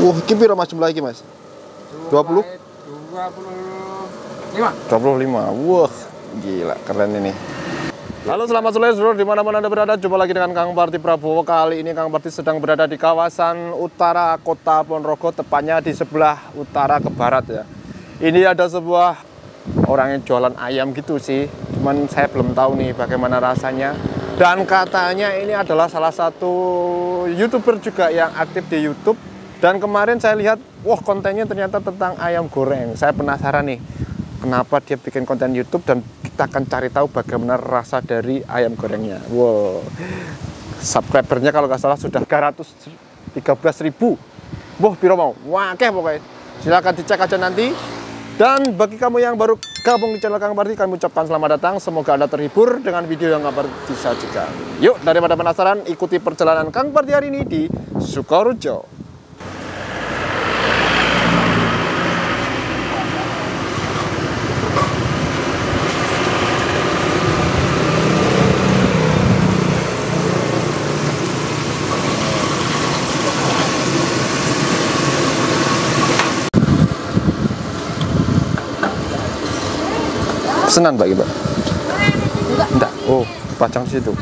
Wah, iki piro Mas jumlah iki, Mas? 20? 25 25. Wah, gila keren ini. Halo selamat sore seluruh di mana-mana anda berada Jumpa lagi dengan Kang Parti Prabowo Kali ini Kang Parti sedang berada di kawasan utara kota Ponorogo Tepatnya di sebelah utara ke barat ya Ini ada sebuah orang yang jualan ayam gitu sih Cuman saya belum tahu nih bagaimana rasanya Dan katanya ini adalah salah satu youtuber juga yang aktif di youtube Dan kemarin saya lihat Wah kontennya ternyata tentang ayam goreng Saya penasaran nih kenapa dia bikin konten YouTube dan kita akan cari tahu bagaimana rasa dari ayam gorengnya. Wow, subscribernya kalau nggak salah sudah 313 ribu. Wah, piro mau? Wah, oke pokoknya. Silahkan dicek aja nanti. Dan bagi kamu yang baru gabung di channel Kang Parti, kami ucapkan selamat datang. Semoga Anda terhibur dengan video yang Kang Parti sajikan. Yuk, daripada penasaran, ikuti perjalanan Kang Parti hari ini di Sukorejo. Pesenan Pak, Pak? Enggak. Oh, pacang di situ.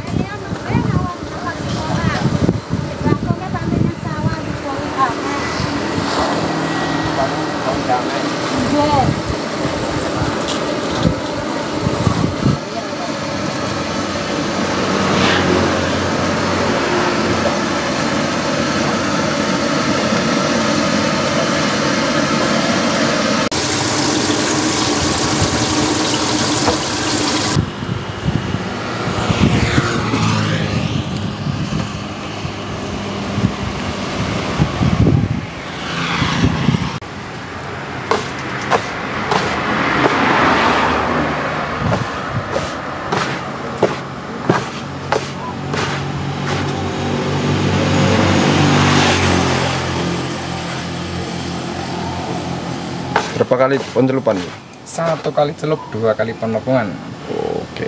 Berapa kali pencelupan? satu kali celup dua kali penepungan Oke.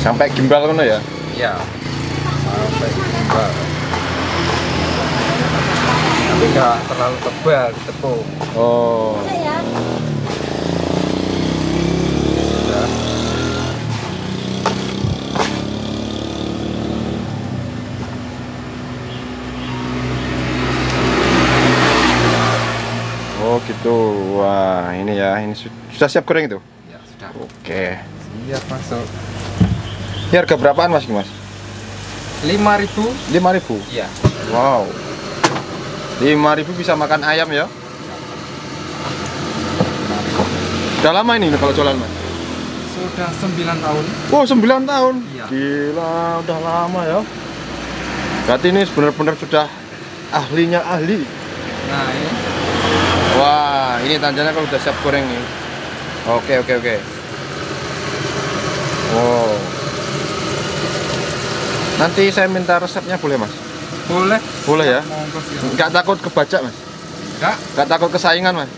Sampai gimbal kan ya? iya sampai tebal tapi nggak terlalu tebal ditepung Oh. ya. Oh gitu. Wah, ini ya. Ini su- sudah siap goreng itu? ya sudah Oke. siap masuk Ini harga berapaan Mas? Mas? 5000 5000. iya Wow. 5000 bisa makan ayam ya? Udah lama ini kalau jualan Mas? sudah 9 tahun Oh, 9 tahun. Iya. Gila, udah lama ya. Berarti ini benar-benar sudah ahlinya ahli. nah ini Wah, ini tandanya kalau udah siap goreng nih. Oke, oke, oke. Wow. Nanti saya minta resepnya boleh, Mas? Boleh Boleh ya? monggo silakan. Nggak takut kebaca, Mas? enggak Nggak takut kesaingan, Mas?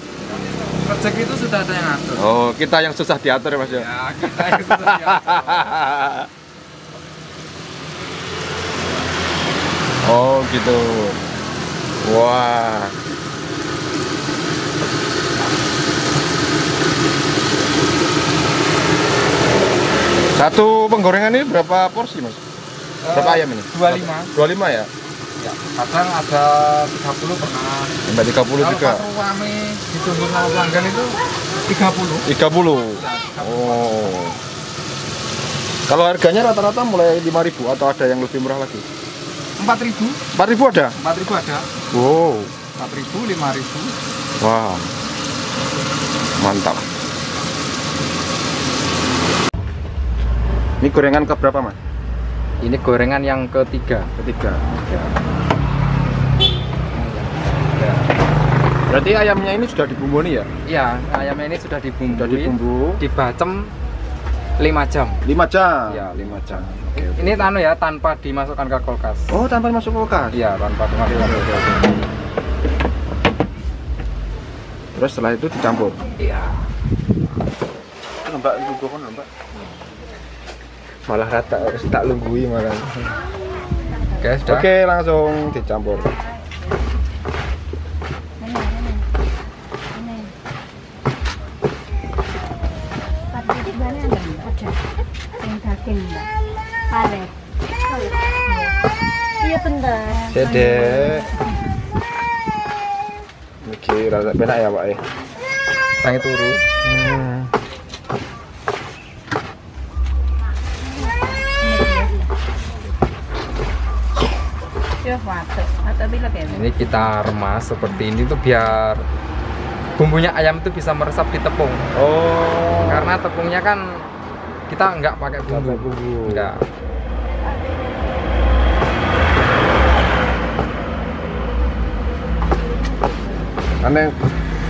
rezeki itu sudah ada yang atur Oh, kita yang susah diatur ya, Mas ya? ya kita yang sudah diatur. oh, gitu. Wah. Satu penggorengan ini berapa porsi, Mas? Berapa Eh, ayam ini? 25 25 ya? Ya kadang ada 30 pernah Sampai 30 kalau juga. pas rame ditunggu sama pelanggan itu 30 30. ya, 30. Oh. Kalau harganya rata-rata mulai 5.000 atau ada yang lebih murah lagi? 4000 4.000 ada? 4000 ada Wow. 4000 5000 Wow. Mantap. Ini gorengan ke berapa, Mas? Ini gorengan yang ketiga Ketiga. Berarti ayamnya ini sudah dibumbuni ya? iya ayamnya ini sudah dibumbui Sudah dibumbu. dibacem 5 jam. 5 jam. Iya. 5 jam. Oke. oke. Ini anu ya tanpa dimasukkan ke kulkas. Oh, tanpa masuk kulkas. Iya, tanpa dimasukkan ke kulkas. Terus setelah itu dicampur. Iya. Mbak, kan, Mbak. Malah rata harus tak lunggui malah. Oke, sudah. Oke, langsung dicampur. Iya bener Dedek. Oke, rasa penak ya, Pak. ya? Tangi turu. Hmm. ya waduh atau bila kayak Ini kita remas seperti ini tuh biar bumbunya ayam itu bisa meresap di tepung. Oh. Karena tepungnya kan kita nggak pakai Nggak bumbu. bumbu. Nggak. Karena yang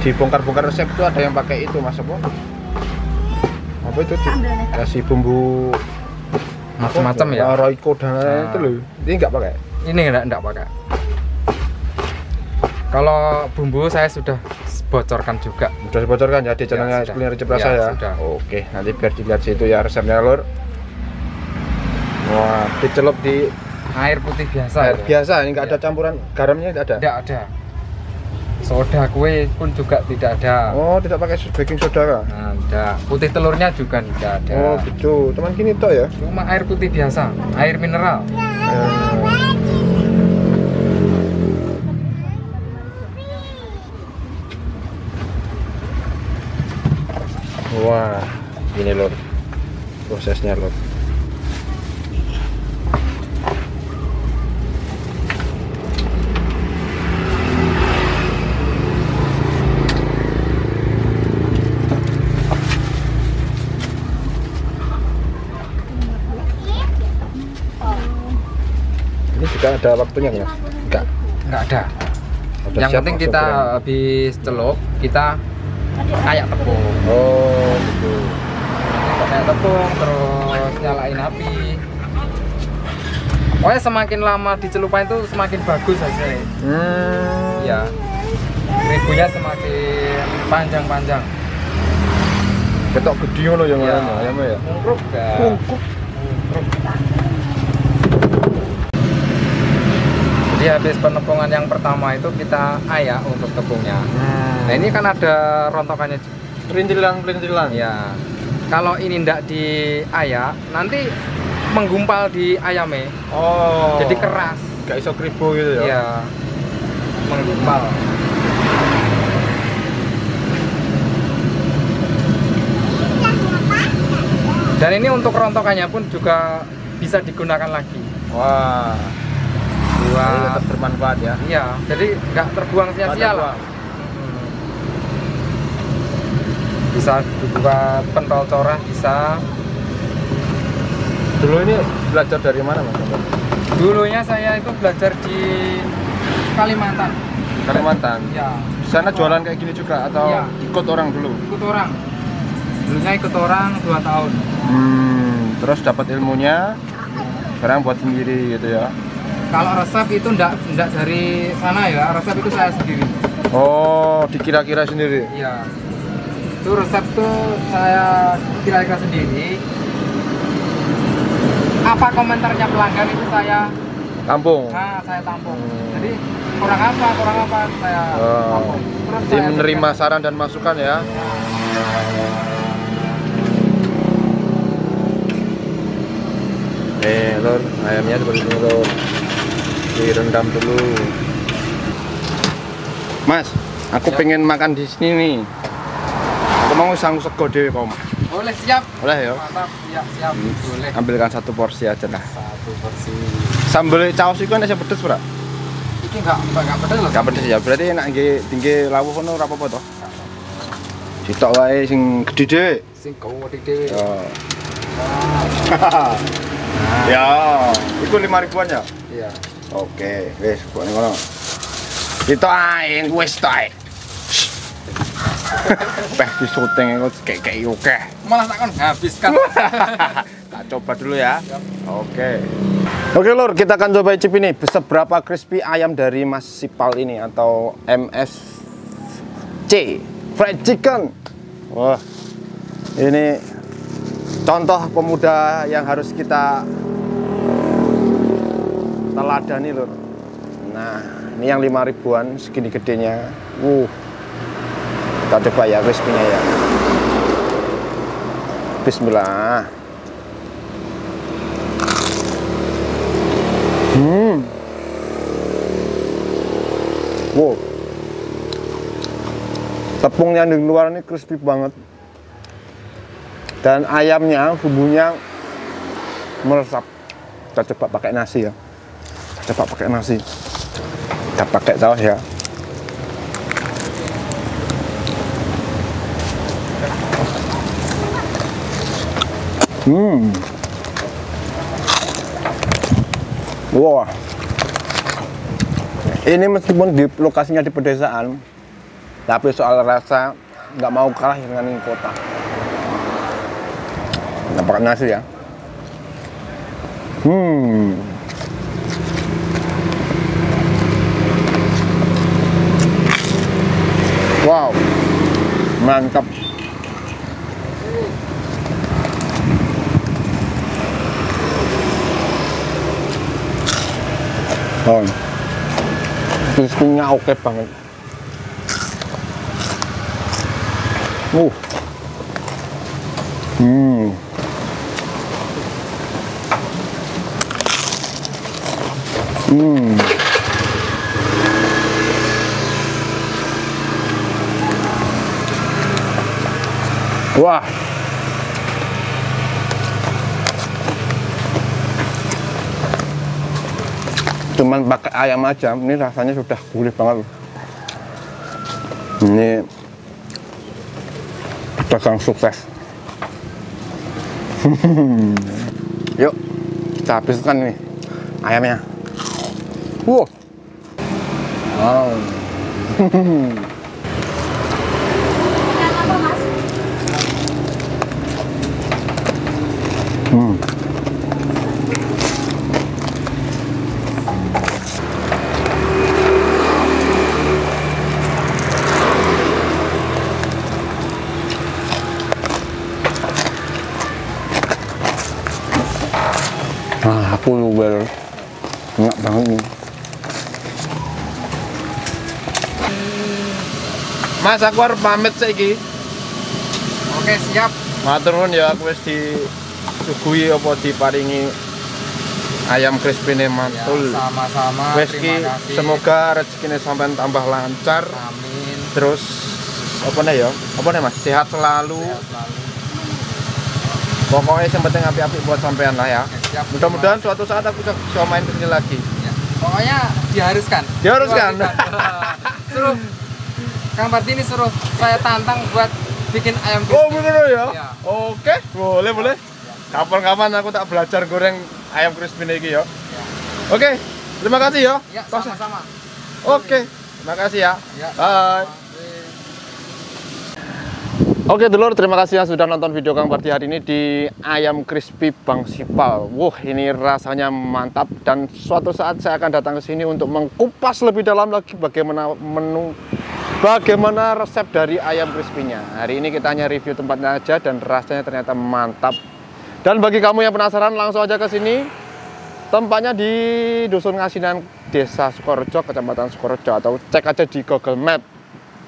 dibongkar-bongkar resep itu ada yang pakai itu, Mas apa? Apa itu? Di- Kasih bumbu Macam-macam ya. Ah, Royco dan lain-lain Ah. itu loh. Ini enggak pakai. Ini nggak nggak pakai. Kalau bumbu saya sudah bocorkan juga. Sudah dibocorkan ya di channelnya sudah. kuliner Ciprasa Ya, ya. sudah. Oke, nanti biar dilihat situ ya resepnya lur. Wah, dicelup di Air putih biasa. air ya. biasa, ini enggak ada Ya. campuran garamnya tidak ada. Tidak ada. Soda kue pun juga tidak ada. Oh, tidak pakai baking soda kah? Nah, tidak. Putih telurnya juga tidak ada. Oh, gitu. Cuman gini toh ya. Cuma air putih biasa, air mineral. Eh, Wah, gini lor prosesnya lor. Ini juga ada waktunya nggak? Enggak. Enggak ada. Udah Yang penting kita goreng. habis celup, kita kayak tepung. Oh, gitu. Kayak tepung, terus nyalain api. Pokoknya semakin lama dicelupin itu semakin bagus hasilnya. Hmm. Ya. Ribunya semakin panjang-panjang. Ketok gede ngono ya Ya. ngono ayamnya ya. Mungkruk ya. Mungkruk. Jadi habis penepungan yang pertama itu kita ayak untuk tepungnya. Nah ini kan ada rontokannya juga. perintilan-perintilan. Ya. Kalau ini ndak diayak, nanti menggumpal di ayamnya. Oh. Jadi keras. Gak iso kribo gitu ya. Ya. Menggumpal. Dan ini untuk rontokannya pun juga bisa digunakan lagi. Wah. Buat tetap bermanfaat ya. iya, jadi nggak terbuang sia-sia lah. buang. Hmm. Bisa dibuat pentol corah, bisa. Dulu ini belajar dari mana Mas? Dulunya saya itu belajar di Kalimantan. Kalimantan. Ya, Di sana jualan kayak gini juga atau Iya. ikut orang dulu? ikut orang. Dulunya ikut orang 2 tahun. Hmm, terus dapat ilmunya, sekarang buat sendiri gitu ya. Kalau resep itu ndak ndak dari sana ya, resep itu saya sendiri. Oh, dikira-kira sendiri. Iya. Itu resep tuh saya kira-kira sendiri. Apa komentarnya pelanggan itu saya Kampung. nah saya tampung. Hmm. Jadi kurang apa, kurang apa saya Oh. tampung. Terus Jadi saya menerima saran dan masukan ya. Eh, lor, ayamnya seperti ini lor. Direndam dulu. Mas, aku Ya. pengen makan di sini nih. Aku mau sang sego dhewe kom. Boleh siap. Boleh ya? Mantap, ya siap. Boleh. Ambilkan satu porsi aja lah. Satu porsi. Sambel caos itu kan pedes, Bro. Ini enggak enggak pedes loh. Gak pedes ya, berarti enak nggih tinggi lawuh ngono ora apa-apa to. Ditok wae sing gedhe dhewe. Sing gede dhewe. Ya. Nah, Ya, itu lima ribuan ya? iya. Oke, wes, kok ning ngono. Kita wis to ae. Peh di syuting itu kayak oke. Malah takkan habiskan. Tak coba dulu ya. Oke. Oke lur, kita akan coba icip ini. Seberapa crispy ayam dari Mas Sipal ini atau MSC fried chicken. Wah, ini contoh pemuda yang harus kita teladani lur. Nah, ini yang lima ribuan segini gedenya. Uh, kita coba ya crispy-nya ya. Bismillah. Hmm. Wow. Tepungnya di luar ini crispy banget. Dan ayamnya, bumbunya meresap. Kita coba pakai nasi ya. Kita coba pakai nasi. Kita pakai saus ya. Hmm. Wah. Ini meskipun di lokasinya di pedesaan, tapi soal rasa nggak mau kalah dengan kota. Pakai nasi ya. Hmm. Wow. Mantap. Oh. Crispy-nya oke banget. Uh. Hmm. Hmm. Wah. Cuman pakai ayam aja. Ini rasanya sudah gurih banget. Ini pedagang sukses. Yuk kita habiskan nih ayamnya. Wow. Wow. Hmm. Ah, aku luber. Enak banget nih. Mas, aku harus pamit saiki. Oke, siap. Matur nuwun ya aku wis disuguhi apa diparingi ayam crispy ne Ya, mantul. sama-sama. Kasih. semoga rezekine sampean tambah lancar. Amin. Terus apa nih ya? Apa nih Mas? Sehat selalu. Sehat selalu. Pokoknya yang penting api-api buat sampean lah ya. Mudah-mudahan suatu saat aku bisa bisa main ke sini lagi. Ya. Pokoknya diharuskan. Diharuskan. Suruh Kang Partini suruh saya tantang buat bikin ayam Oh crispy. bener ya? Iya. Oke, boleh boleh. Kapan-kapan aku tak belajar goreng ayam crispy ini ya. Oke, terima kasih ya. Ya, sama-sama. Oke, terima kasih ya. Ya. Bye. Oke dulur, terima kasih yang sudah nonton video Kang Parti hari ini di Ayam Crispy Bang Sipal. Wah, ini rasanya mantap dan suatu saat saya akan datang ke sini untuk mengkupas lebih dalam lagi bagaimana menu bagaimana resep dari ayam crispy-nya. Hari ini kita hanya review tempatnya aja dan rasanya ternyata mantap. Dan bagi kamu yang penasaran langsung aja ke sini. Tempatnya di Dusun Ngasinan, Desa Sukorejo, Kecamatan Sukorejo atau cek aja di Google Map.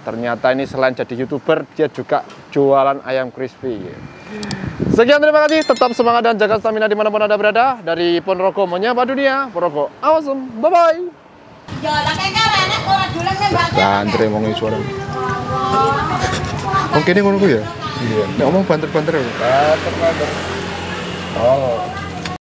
Ternyata ini selain jadi youtuber, dia juga jualan ayam crispy. Sekian terima kasih, tetap semangat dan jaga stamina di mana pun anda berada. Dari Ponorogo menyapa dunia, Ponorogo awesome, bye bye. Banter mau suara. Oke ini ngono ku ya. Iya. Nek ngomong banter-banter. Banter-banter. Oh.